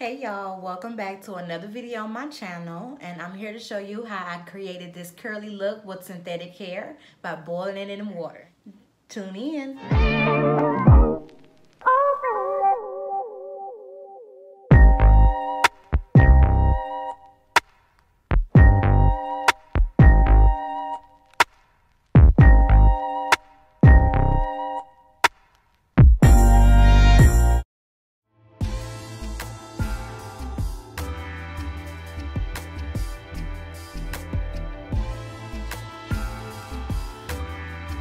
Hey y'all, welcome back to another video on my channel and I'm here to show you how I created this curly look with synthetic hair by boiling it in water. Tune in.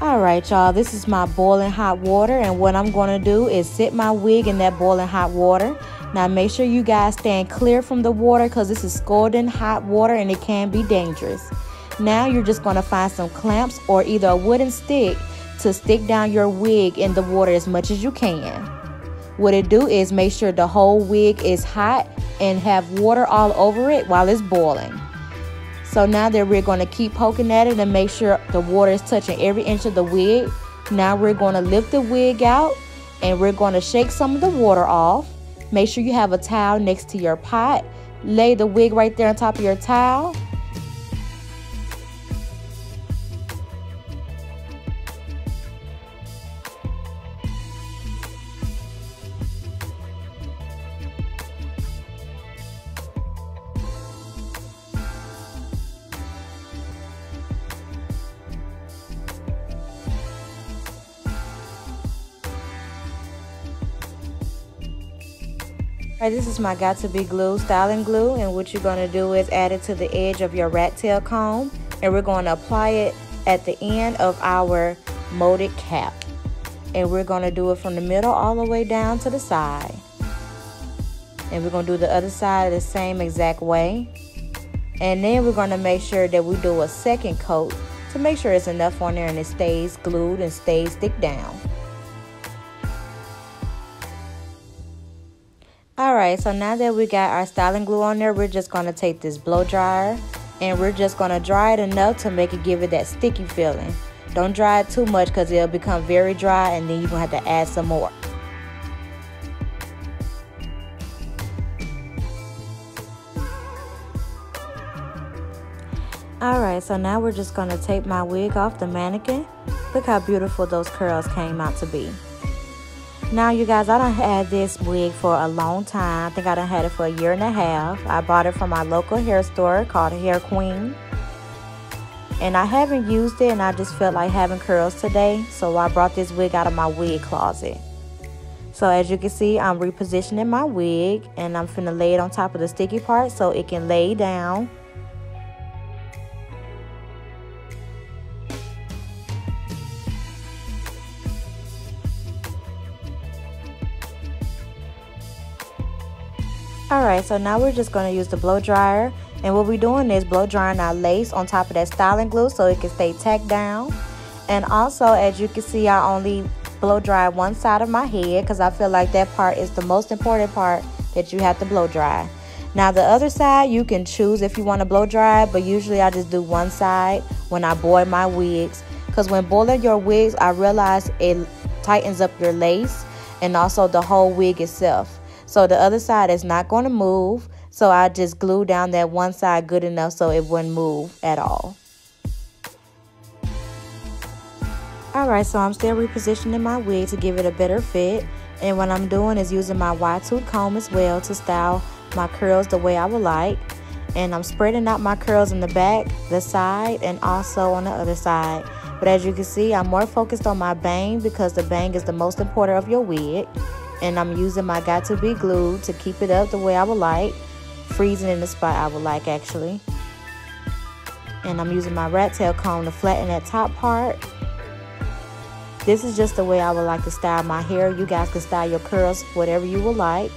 All right, y'all, this is my boiling hot water, and what I'm to do is sit my wig in that boiling hot water. Now, make sure you guys stand clear from the water because this is scalding hot water and it can be dangerous. Now, you're just to find some clamps or either a wooden stick to stick down your wig in the water as much as you can. What it do is make sure the whole wig is hot and have water all over it while it's boiling. So now that we're going to keep poking at it and make sure the water is touching every inch of the wig. Now we're going to lift the wig out and we're going to shake some of the water off. Make sure you have a towel next to your pot. Lay the wig right there on top of your towel Alright, this is my Got2b glue, styling glue, and what you're going to do is add it to the edge of your rat tail comb, and we're going to apply it at the end of our molded cap. And we're going to do it from the middle all the way down to the side. And we're going to do the other side the same exact way. And then we're going to make sure that we do a second coat to make sure it's enough on there and it stays glued and stays stick down. Alright, so now that we got our styling glue on there, we're just going to take this blow dryer and we're just going to dry it enough to make it give it that sticky feeling. Don't dry it too much because it'll become very dry and then you're going to have to add some more. Alright, so now we're just going to take my wig off the mannequin. Look how beautiful those curls came out to be. Now, you guys, I done had this wig for a long time. I think I done had it for a year and a half. I bought it from my local hair store called Hair Queen. And I haven't used it and I just felt like having curls today. So I brought this wig out of my wig closet. So as you can see, I'm repositioning my wig and I'm finna lay it on top of the sticky part so it can lay down Alright, so now we're just going to use the blow dryer. And what we're doing is blow drying our lace on top of that styling glue so it can stay tacked down. And also, as you can see, I only blow dry one side of my head because I feel like that part is the most important part that you have to blow dry. Now the other side, you can choose if you want to blow dry but usually I just do one side when I boil my wigs. Because when boiling your wigs, I realize it tightens up your lace and also the whole wig itself. So the other side is not going to move. So I just glue down that one side good enough so it wouldn't move at all. Alright, so I'm still repositioning my wig to give it a better fit. And what I'm doing is using my wide tooth comb as well to style my curls the way I would like. And I'm spreading out my curls in the back, the side, and also on the other side. But as you can see, I'm more focused on my bang because the bang is the most important of your wig and I'm using my Got2b glue to keep it up the way I would like. Freezing in the spot I would like actually. And I'm using my rat tail comb to flatten that top part. This is just the way I would like to style my hair. You guys can style your curls whatever you would like